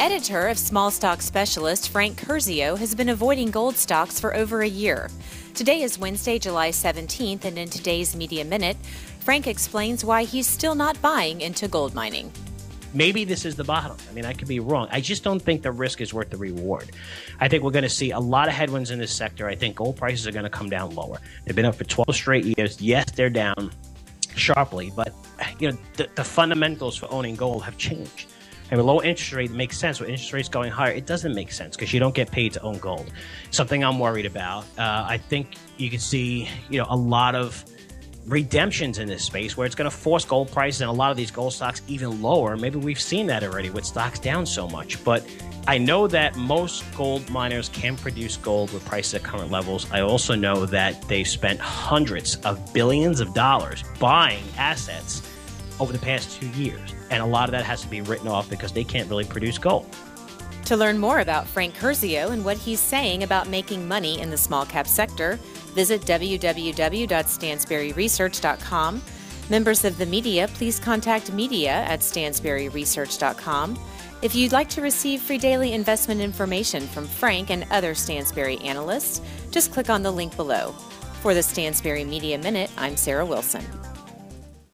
Editor of Small Stock Specialist Frank Curzio has been avoiding gold stocks for over a year. Today is Wednesday, July 17th, and in today's Media Minute, Frank explains why he's still not buying into gold mining. Maybe this is the bottom. I mean, I could be wrong. I just don't think the risk is worth the reward. I think we're going to see a lot of headwinds in this sector. I think gold prices are going to come down lower. They've been up for 12 straight years. Yes, they're down sharply, but you know the, the fundamentals for owning gold have changed. And with low interest rate makes sense. With interest rates going higher, it doesn't make sense because you don't get paid to own gold. Something I'm worried about. Uh, I think you can see, you know, a lot of redemptions in this space where it's going to force gold prices and a lot of these gold stocks even lower. Maybe we've seen that already with stocks down so much, but I know that most gold miners can produce gold with prices at current levels. I also know that they've spent hundreds of billions of dollars buying assets over the past two years. And a lot of that has to be written off because they can't really produce gold. To learn more about Frank Curzio and what he's saying about making money in the small cap sector, visit www.stansberryresearch.com. Members of the media, please contact media at stansberryresearch.com. If you'd like to receive free daily investment information from Frank and other Stansberry analysts, just click on the link below. For the Stansberry Media Minute, I'm Sarah Wilson.